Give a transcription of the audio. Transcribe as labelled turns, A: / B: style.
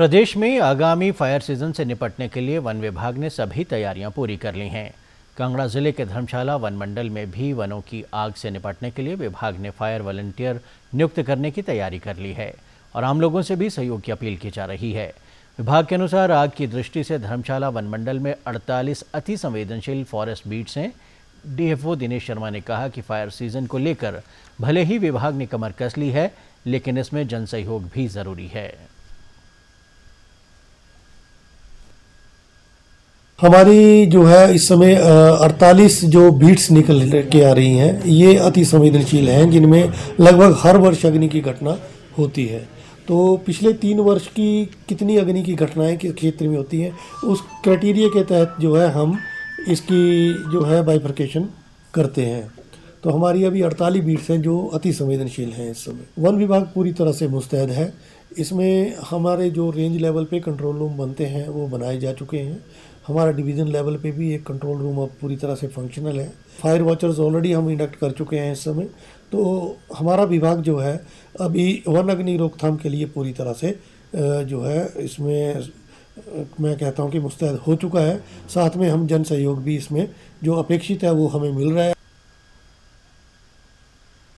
A: प्रदेश में आगामी fire season से निपटने के लिए वन विभाग ने सभी तैयारियाँ पूरी कर ली हैं। कांगड़ा ज़िले के धर्मशाला वन मंडल में भी वनों की आग से निपटने के लिए विभाग ने फायर वॉलंटियर नियुक्त करने की तैयारी कर ली है और आम लोगों से भी सहयोग की अपील की जा रही है। विभाग के अनुसार आग की दृष्टि से धर्मशाला वन मंडल में 48 अति संवेदनशील फॉरेस्ट बीट्स हैं। डीएफओ दिनेश शर्मा ने कहा कि फायर सीज़न को लेकर भले ही विभाग ने कमर कस ली है, लेकिन इसमें जन सहयोग भी ज़रूरी है।
B: हमारी जो है इस समय 48 जो बीट्स निकल के आ रही हैं, ये अति संवेदनशील हैं, जिनमें लगभग हर वर्ष अग्नि की घटना होती है। तो पिछले तीन वर्ष की कितनी अग्नि की घटनाएँ किस क्षेत्र में होती हैं, उस क्राइटेरिया के तहत जो है हम इसकी जो है बाइफर्केशन करते हैं। तो हमारी अभी अड़तालीस बीट्स हैं जो अति संवेदनशील हैं इस समय। वन विभाग पूरी तरह से मुस्तैद है। इसमें हमारे जो रेंज लेवल पे कंट्रोल रूम बनते हैं, वो बनाए जा चुके हैं। हमारा डिवीज़न लेवल पे भी एक कंट्रोल रूम अब पूरी तरह से फंक्शनल है। फायर वॉचर्स ऑलरेडी हम इंडक्ट कर चुके हैं इस समय। तो हमारा विभाग जो है, अभी वन अग्नि रोकथाम के लिए पूरी तरह से जो है, इसमें मैं कहता हूँ कि मुस्तैद हो चुका है। साथ में हम जन सहयोग भी इसमें, जो अपेक्षित है, वो हमें मिल रहा है।